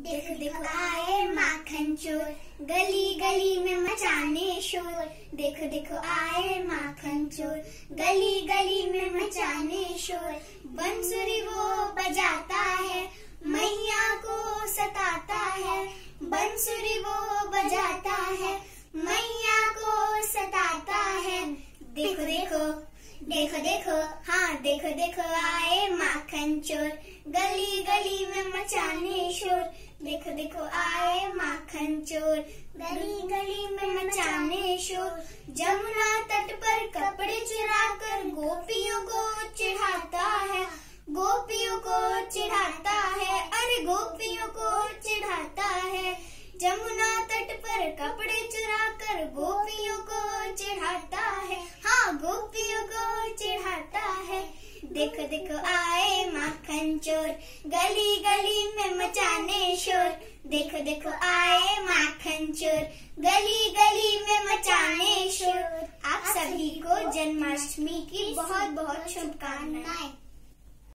देखो देखो आए माखन चोर, गली गली में मचाने शोर। देखो देखो आए माखन चोर, गली गली में मचाने शोर। बंसुरी वो बजाता है, मैया को सताता है। बंसुरी वो बजाता है, मैया को सताता है। देखो देखो देखो देखो हाँ देखो देखो आए माखन चोर। गली गली में मचाने शोर। देखो देखो, आए माखन चोर। गली गली में मचाने शोर। जमुना तट पर कपड़े चुरा कर गोपियों को चिढ़ाता है। गोपियों को चिढ़ाता है। अरे, गोपियों को चिढ़ाता है। जमुना तट पर कपड़े चुरा कर गोपियों को चिढ़ाता है। हाँ गोपियों को चिढ़ाता है। देखो देखो, आए माखन चोर। गली गली में मचाने शोर। देखो देखो, आए माखन चोर। गली गली में मचाने शोर। आप सभी को जन्माष्टमी की बहुत बहुत शुभकामनाएँ।